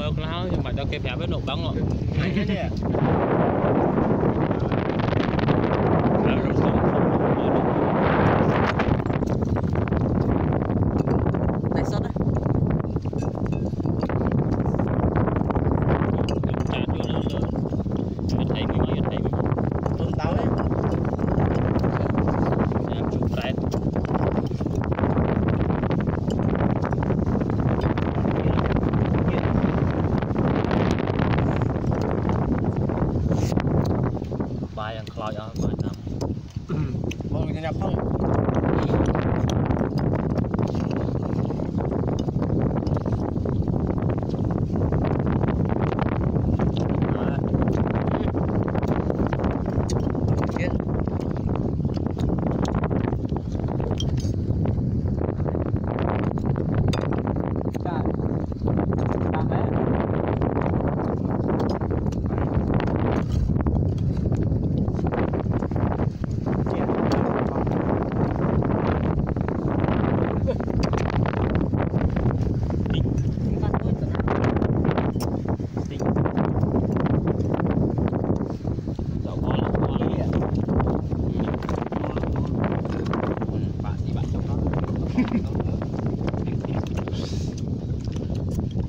mơ lao nhưng mà tao kịp phép với nổ bóng rồi.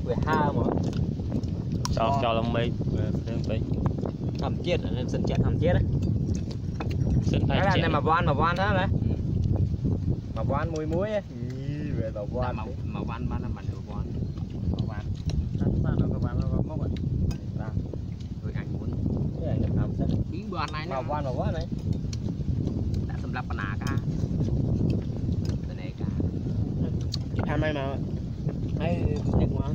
វាហាមកចោលចោលឡើងមេឃផ្សេងពេកធម្មជាតិអានេះសិនចាក់ធម្មជាតិណាសិនថៃហើយជាតែមកវ៉ាន់មកវ៉ាន់ទៅណាមកវ៉ាន់មួយមួយហ៎វាទៅវ៉ាន់មកមកវ៉ាន់បានមិនទៅវ៉ាន់មកវ៉ាន់បានទៅវ៉ាន់មកមកបាទដូចអញមុននេះញ៉ាំតាមសិនពីវ៉ាន់ណៃមកវ៉ាន់មកវ៉ាន់ហ៎ដាក់សម្រាប់បណ្ណាការបណ្ណាការ tham may mà. Ai, thiệt mà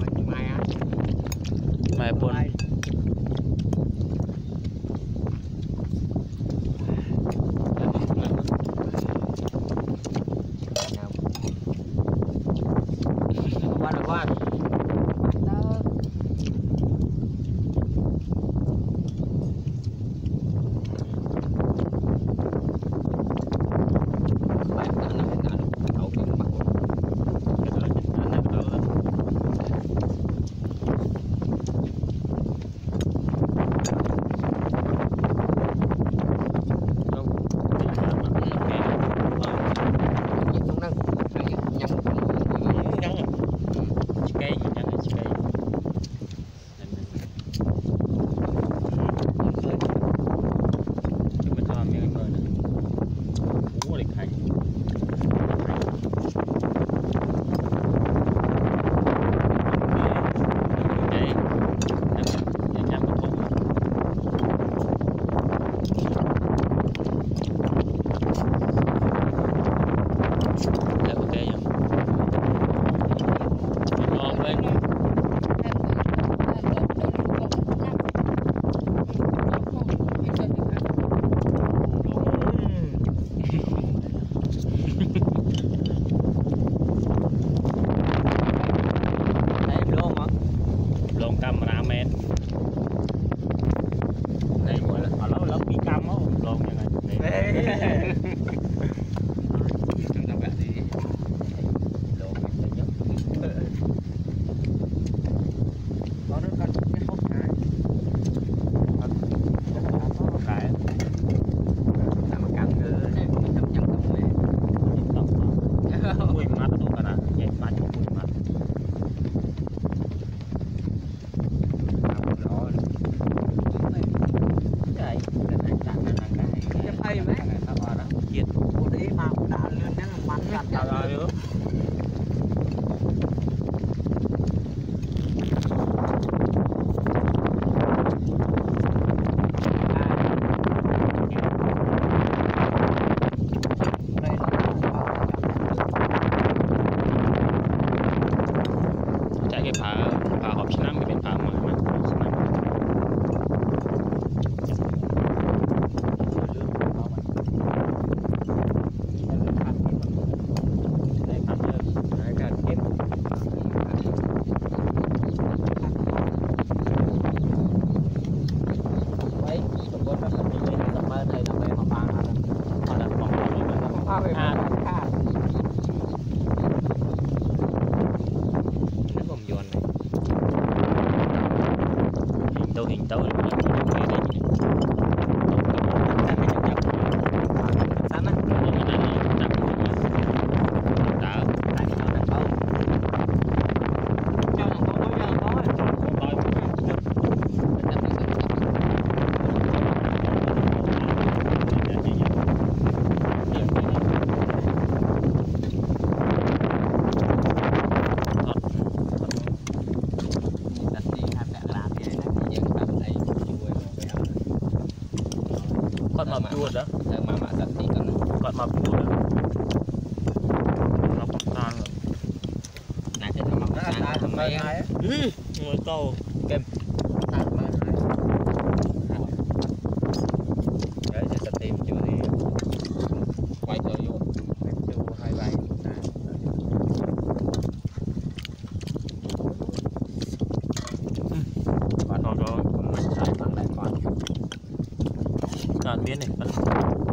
mày mày á mày buồn Kuih mat tuh karena ya banyak kuih mat. Hãy subscribe cho kênh Ghiền Mì Gõ Để không bỏ lỡ những video hấp dẫn Hallelujah. គាត់មកពួតហ៎ទៅមកមកសន្តិគាត់គាត់មកពួតហ៎មកបន្តណាគេមកដល់ដល់ទៅហ៎មួយតោគេ también, hermano.